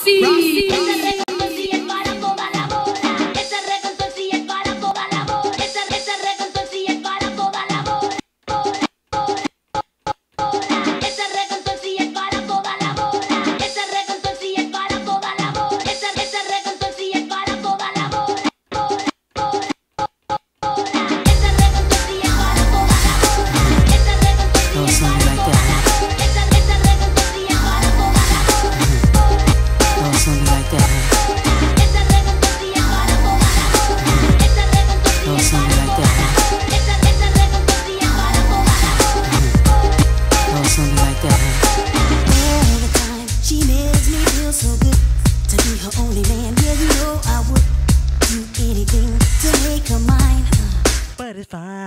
Rah C. Rossi. Oh, like that. All the time, she makes me feel so good. To be her only man, yeah, you know I would do anything to make her mine. But it's fine.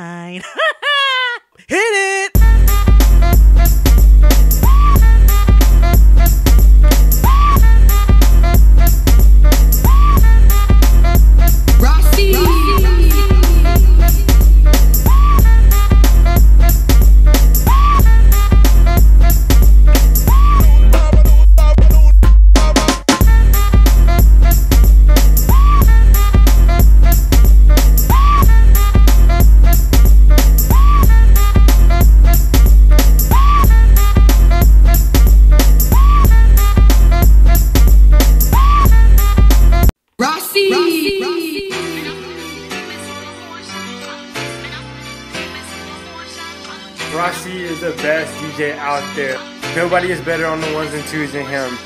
Rah C is the best DJ out there. Nobody is better on the ones and twos than him.